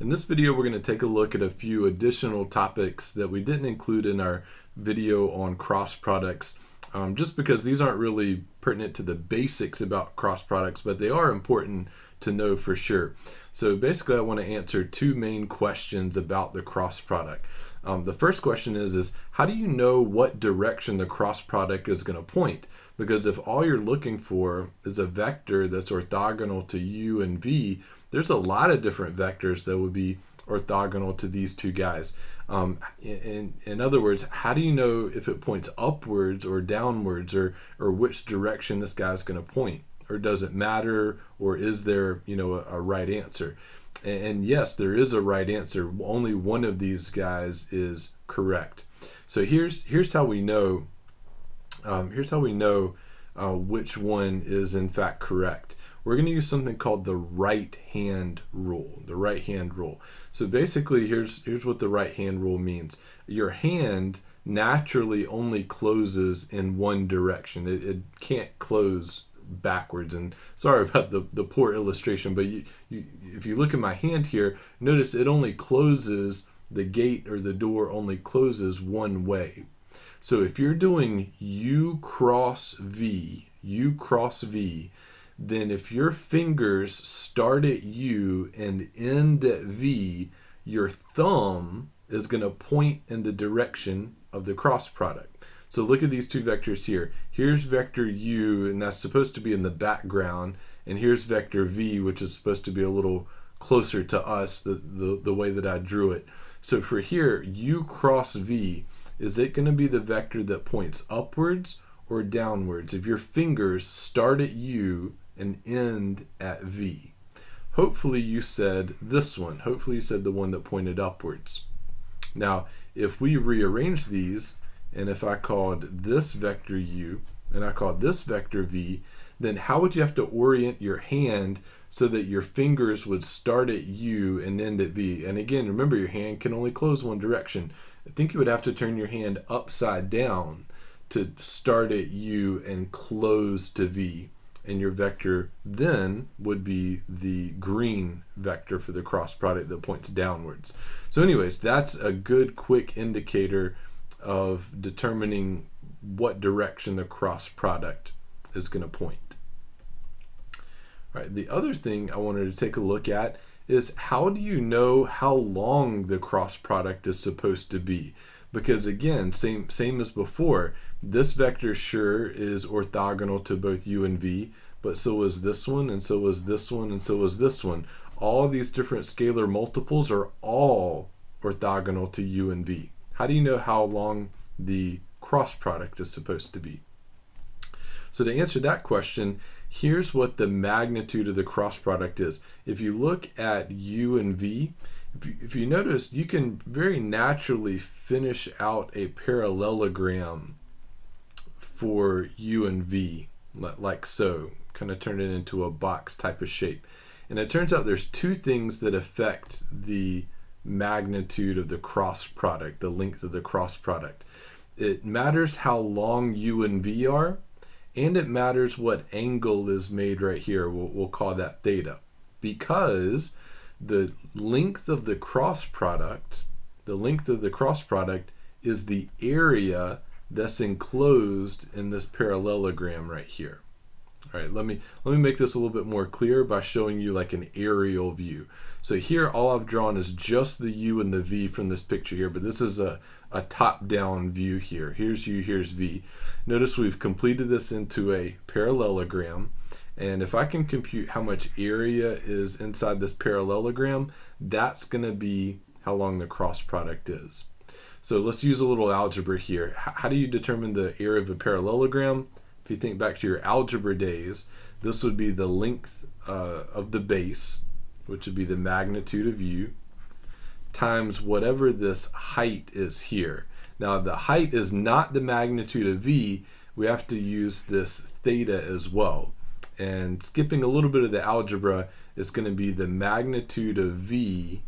In this video, we're going to take a look at a few additional topics that we didn't include in our video on cross products, um, just because these aren't really pertinent to the basics about cross products, but they are important to know for sure. So basically, I want to answer two main questions about the cross product. Um, the first question is, is how do you know what direction the cross product is going to point? Because if all you're looking for is a vector that's orthogonal to u and v, there's a lot of different vectors that would be orthogonal to these two guys. Um, in, in other words, how do you know if it points upwards or downwards or, or which direction this guy's going to point? Or does it matter? Or is there, you know, a, a right answer? And, and yes, there is a right answer. Only one of these guys is correct. So here's here's how we know. Um, here's how we know uh, which one is in fact correct we're going to use something called the right hand rule. The right hand rule. So basically, here's here's what the right hand rule means. Your hand naturally only closes in one direction. It, it can't close backwards. And sorry about the, the poor illustration, but you, you, if you look at my hand here, notice it only closes, the gate or the door only closes one way. So if you're doing U cross V, U cross V, then if your fingers start at U and end at V, your thumb is going to point in the direction of the cross product. So look at these two vectors here. Here's vector U, and that's supposed to be in the background. And here's vector V, which is supposed to be a little closer to us, the, the, the way that I drew it. So for here, U cross V, is it going to be the vector that points upwards or downwards? If your fingers start at U and end at V. Hopefully you said this one. Hopefully you said the one that pointed upwards. Now, if we rearrange these, and if I called this vector U, and I called this vector V, then how would you have to orient your hand so that your fingers would start at U and end at V? And again, remember your hand can only close one direction. I think you would have to turn your hand upside down to start at U and close to V and your vector then would be the green vector for the cross product that points downwards. So anyways, that's a good quick indicator of determining what direction the cross product is going to point. Right, the other thing I wanted to take a look at is how do you know how long the cross product is supposed to be? Because again, same same as before, this vector sure is orthogonal to both u and v, but so is this one, and so is this one, and so is this one. All these different scalar multiples are all orthogonal to u and v. How do you know how long the cross product is supposed to be? So to answer that question, here's what the magnitude of the cross product is. If you look at u and v, if you, if you notice, you can very naturally finish out a parallelogram for U and V, like so, kind of turn it into a box type of shape. And it turns out there's two things that affect the magnitude of the cross product, the length of the cross product. It matters how long U and V are, and it matters what angle is made right here. We'll, we'll call that theta. Because the length of the cross product, the length of the cross product is the area that's enclosed in this parallelogram right here. All right, let me let me make this a little bit more clear by showing you like an aerial view. So here all I've drawn is just the U and the V from this picture here, but this is a, a top-down view here. Here's U, here's V. Notice we've completed this into a parallelogram. And if I can compute how much area is inside this parallelogram, that's going to be how long the cross product is. So let's use a little algebra here. How do you determine the area of a parallelogram? If you think back to your algebra days, this would be the length uh, of the base, which would be the magnitude of u, times whatever this height is here. Now the height is not the magnitude of v, we have to use this theta as well. And skipping a little bit of the algebra, it's going to be the magnitude of v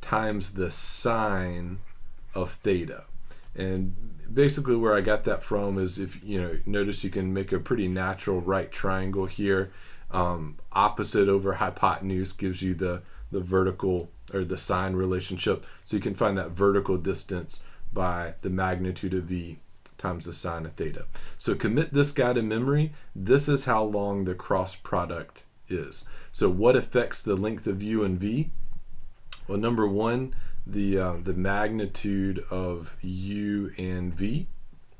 times the sine of theta. And basically where I got that from is if you know notice you can make a pretty natural right triangle here. Um, opposite over hypotenuse gives you the the vertical or the sine relationship. So you can find that vertical distance by the magnitude of v times the sine of theta. So commit this guy to memory. This is how long the cross product is. So what affects the length of u and v? Well, number one, the uh, the magnitude of u and v.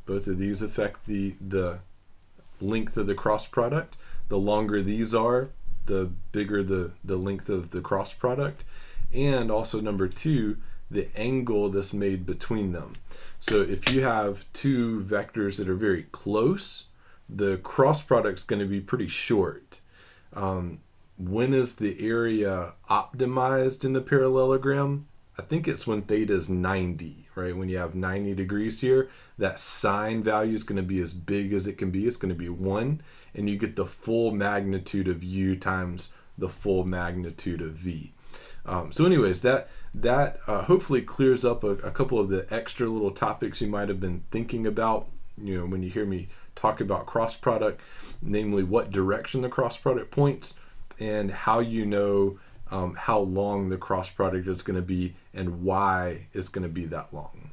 Both of these affect the the length of the cross product. The longer these are, the bigger the the length of the cross product. And also number two, the angle that's made between them. So if you have two vectors that are very close, the cross product is going to be pretty short. Um, when is the area optimized in the parallelogram? I think it's when theta is 90, right? When you have 90 degrees here, that sine value is going to be as big as it can be. It's going to be 1, and you get the full magnitude of u times the full magnitude of v. Um, so, anyways, that that uh, hopefully clears up a, a, couple of the extra little topics you might have been thinking about. You know, when you hear me talk about cross product, namely what direction the cross product points and how you know um, how long the cross product is going to be and why it's going to be that long.